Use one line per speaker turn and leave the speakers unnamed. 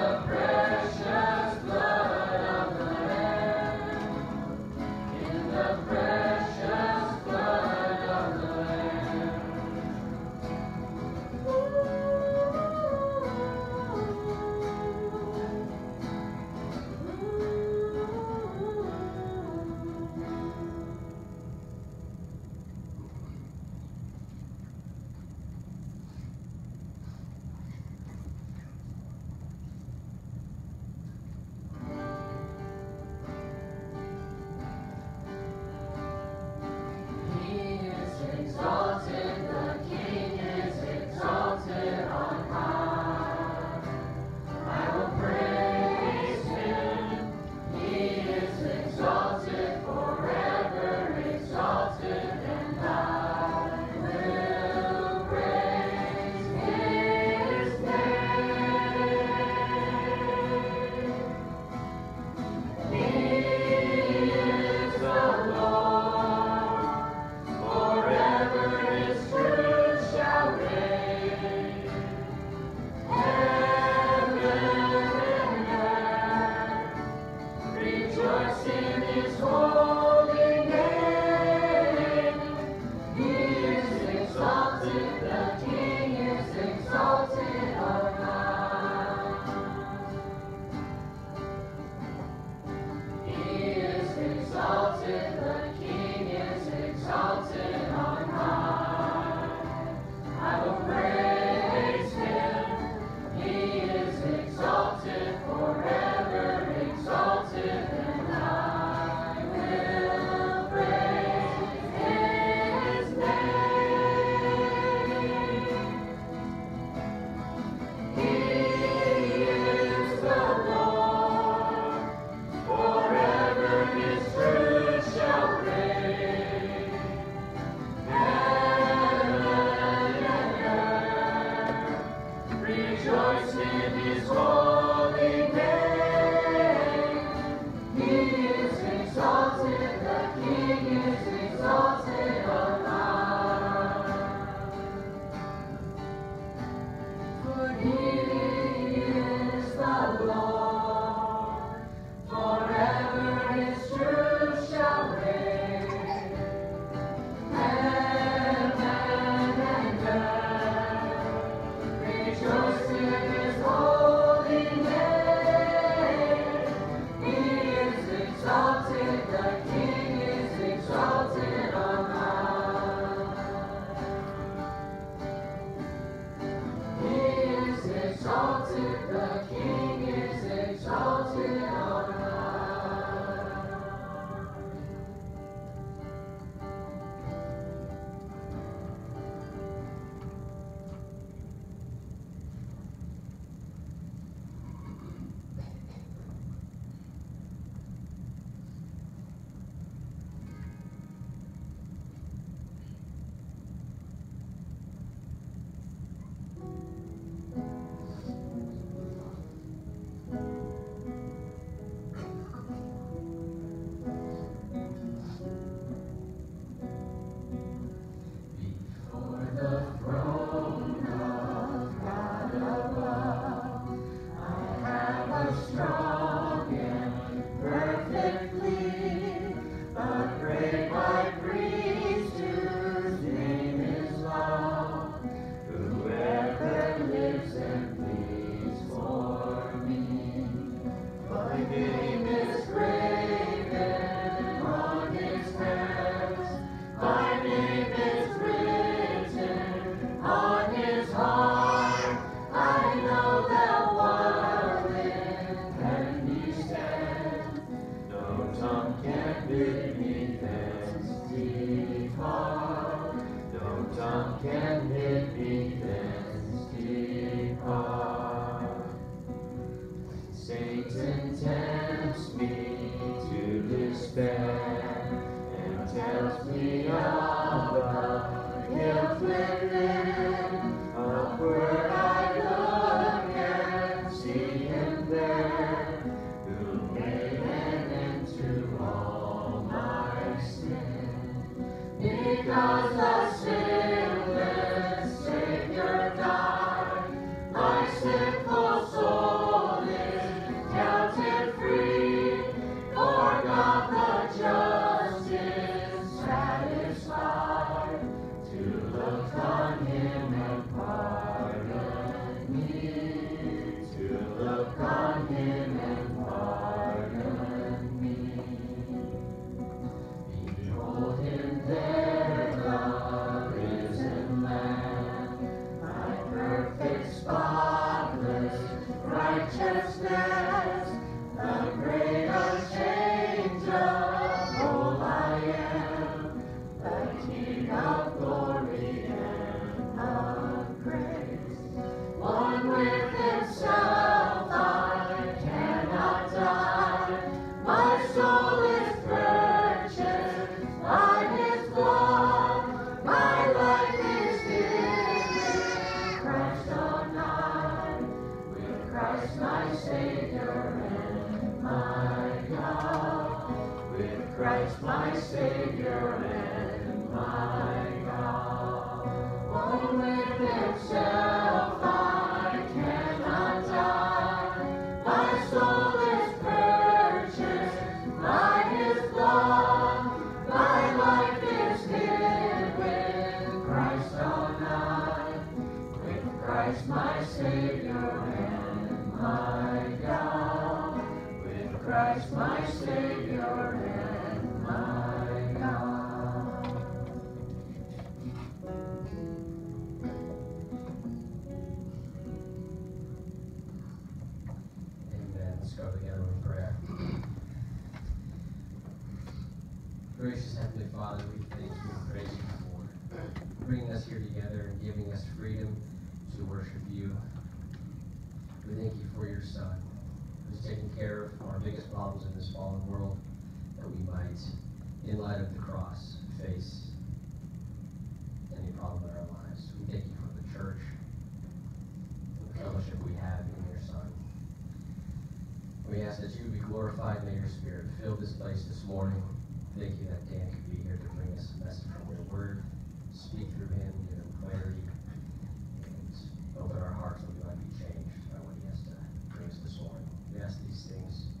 Amen. Amen. Satan tempts me to despair and tells me of the guilt within. Upward I look and see him there, who made an end to all my sin. Because Christ my Savior and my
your Son, who's taken care of our biggest problems in this fallen world, that we might, in light of the cross, face any problem in our lives. We thank you for the church, and the fellowship we have in your Son. We ask that you be glorified, may your spirit fill this place this morning. Thank you that Dan could be here to bring us a message from your word. Speak through him, give him clarity, and open our hearts that we might be changed by what he has to bring us this morning. We ask these things